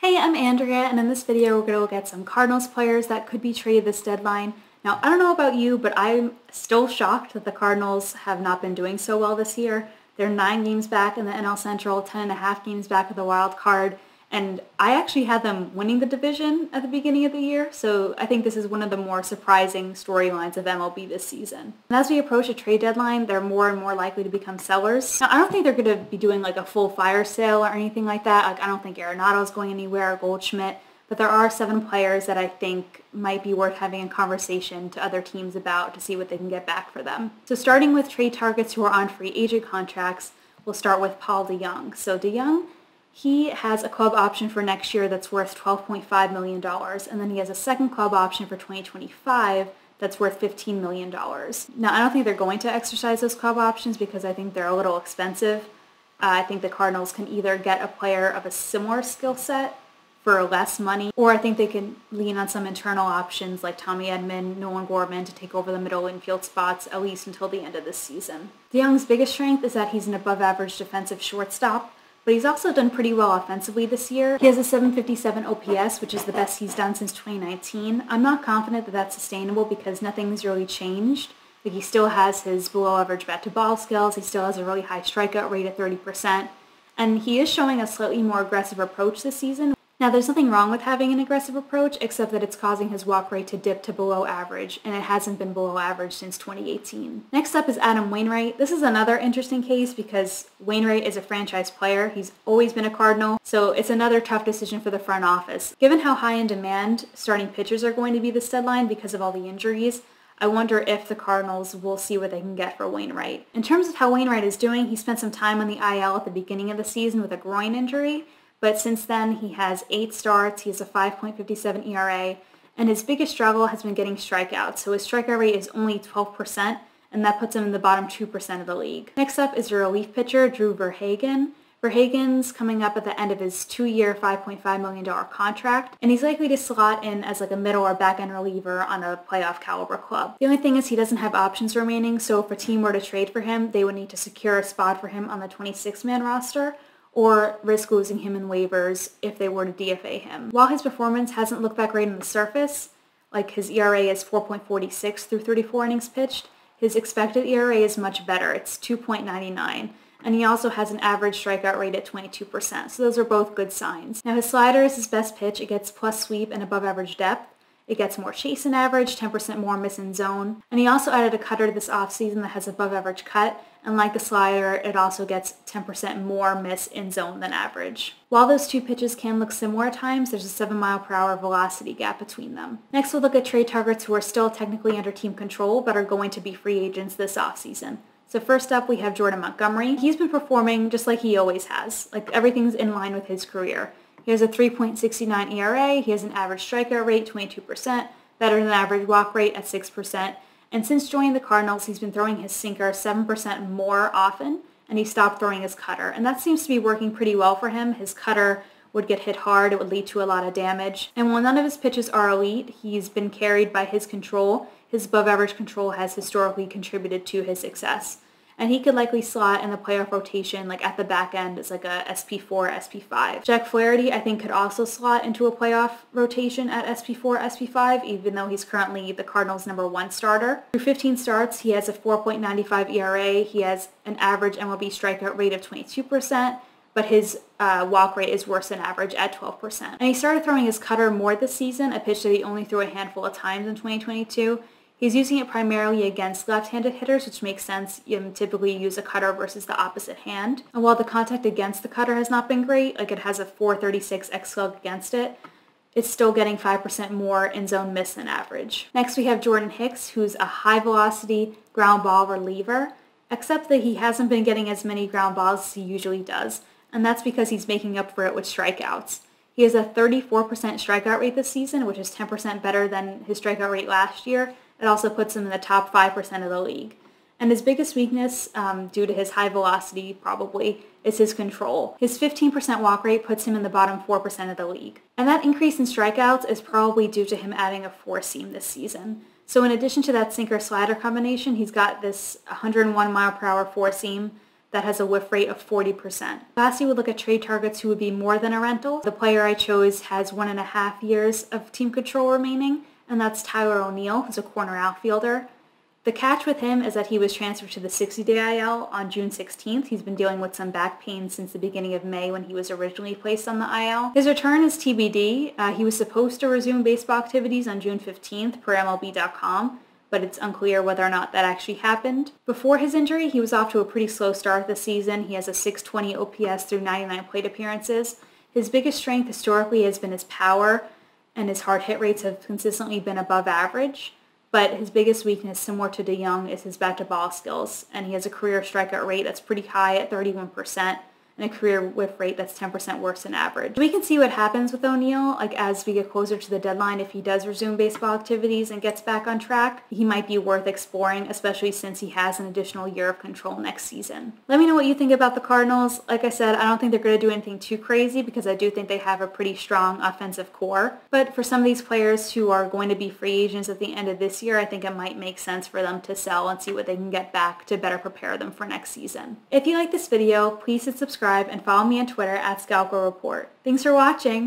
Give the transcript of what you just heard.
Hey, I'm Andrea, and in this video we're going to look at some Cardinals players that could be traded this deadline. Now, I don't know about you, but I'm still shocked that the Cardinals have not been doing so well this year. They're nine games back in the NL Central, ten and a half games back of the wild card, and I actually had them winning the division at the beginning of the year, so I think this is one of the more surprising storylines of MLB this season. And as we approach a trade deadline, they're more and more likely to become sellers. Now, I don't think they're going to be doing like a full fire sale or anything like that. Like, I don't think Arenado's going anywhere or Goldschmidt, but there are seven players that I think might be worth having a conversation to other teams about to see what they can get back for them. So starting with trade targets who are on free agent contracts, we'll start with Paul DeJong. So DeJong he has a club option for next year that's worth $12.5 million, and then he has a second club option for 2025 that's worth $15 million. Now, I don't think they're going to exercise those club options because I think they're a little expensive. Uh, I think the Cardinals can either get a player of a similar skill set for less money, or I think they can lean on some internal options like Tommy Edman, Nolan Gorman to take over the middle infield spots at least until the end of this season. DeJong's biggest strength is that he's an above average defensive shortstop, but he's also done pretty well offensively this year. He has a 757 OPS, which is the best he's done since 2019. I'm not confident that that's sustainable because nothing's really changed. Like he still has his below average bat to ball skills. He still has a really high strikeout rate at 30%. And he is showing a slightly more aggressive approach this season, now there's nothing wrong with having an aggressive approach except that it's causing his walk rate to dip to below average and it hasn't been below average since 2018. Next up is Adam Wainwright. This is another interesting case because Wainwright is a franchise player. He's always been a Cardinal, so it's another tough decision for the front office. Given how high in demand starting pitchers are going to be this deadline because of all the injuries, I wonder if the Cardinals will see what they can get for Wainwright. In terms of how Wainwright is doing, he spent some time on the IL at the beginning of the season with a groin injury, but since then, he has eight starts. He has a 5.57 ERA. And his biggest struggle has been getting strikeouts. So his strikeout rate is only 12%, and that puts him in the bottom 2% of the league. Next up is your relief pitcher, Drew Verhagen. Verhagen's coming up at the end of his two-year, $5.5 million contract, and he's likely to slot in as like a middle or back-end reliever on a playoff caliber club. The only thing is he doesn't have options remaining, so if a team were to trade for him, they would need to secure a spot for him on the 26-man roster, or risk losing him in waivers if they were to DFA him. While his performance hasn't looked that great on the surface, like his ERA is 4.46 through 34 innings pitched, his expected ERA is much better. It's 2.99. And he also has an average strikeout rate at 22%, so those are both good signs. Now his slider is his best pitch. It gets plus sweep and above average depth. It gets more chase than average, 10% more miss in zone. And he also added a cutter this offseason that has above average cut, and like the slider, it also gets 10% more miss in zone than average. While those two pitches can look similar at times, there's a 7 mile per hour velocity gap between them. Next, we'll look at trade targets who are still technically under team control but are going to be free agents this offseason. So first up, we have Jordan Montgomery. He's been performing just like he always has. Like everything's in line with his career. He has a 3.69 ERA. He has an average strikeout rate, 22%, better than average walk rate at 6%, and since joining the Cardinals, he's been throwing his sinker 7% more often, and he stopped throwing his cutter. And that seems to be working pretty well for him. His cutter would get hit hard. It would lead to a lot of damage. And while none of his pitches are elite, he's been carried by his control. His above average control has historically contributed to his success and he could likely slot in the playoff rotation like at the back end as like a SP4, SP5. Jack Flaherty I think could also slot into a playoff rotation at SP4, SP5 even though he's currently the Cardinals number one starter. Through 15 starts he has a 4.95 ERA, he has an average MLB strikeout rate of 22%, but his uh, walk rate is worse than average at 12%. And he started throwing his cutter more this season, a pitch that he only threw a handful of times in 2022, He's using it primarily against left-handed hitters, which makes sense. You typically use a cutter versus the opposite hand. And while the contact against the cutter has not been great, like it has a 436 xSlug against it, it's still getting 5% more in zone miss than average. Next we have Jordan Hicks, who's a high velocity ground ball reliever, except that he hasn't been getting as many ground balls as he usually does, and that's because he's making up for it with strikeouts. He has a 34% strikeout rate this season, which is 10% better than his strikeout rate last year, it also puts him in the top 5% of the league. And his biggest weakness, um, due to his high velocity probably, is his control. His 15% walk rate puts him in the bottom 4% of the league. And that increase in strikeouts is probably due to him adding a four seam this season. So in addition to that sinker slider combination, he's got this 101 mile per hour four seam that has a whiff rate of 40%. Lastly, we look at trade targets who would be more than a rental. The player I chose has one and a half years of team control remaining, and that's Tyler O'Neill, who's a corner outfielder. The catch with him is that he was transferred to the 60-day IL on June 16th. He's been dealing with some back pain since the beginning of May when he was originally placed on the IL. His return is TBD. Uh, he was supposed to resume baseball activities on June 15th per MLB.com, but it's unclear whether or not that actually happened. Before his injury, he was off to a pretty slow start this season. He has a 620 OPS through 99 plate appearances. His biggest strength historically has been his power, and his hard hit rates have consistently been above average. But his biggest weakness, similar to DeJong, is his bat-to-ball skills, and he has a career strikeout rate that's pretty high at 31% and a career whiff rate that's 10% worse than average. We can see what happens with O'Neill, like as we get closer to the deadline, if he does resume baseball activities and gets back on track, he might be worth exploring, especially since he has an additional year of control next season. Let me know what you think about the Cardinals. Like I said, I don't think they're going to do anything too crazy because I do think they have a pretty strong offensive core. But for some of these players who are going to be free agents at the end of this year, I think it might make sense for them to sell and see what they can get back to better prepare them for next season. If you like this video, please hit subscribe subscribe and follow me on Twitter at Scout Girl Report. Thanks for watching!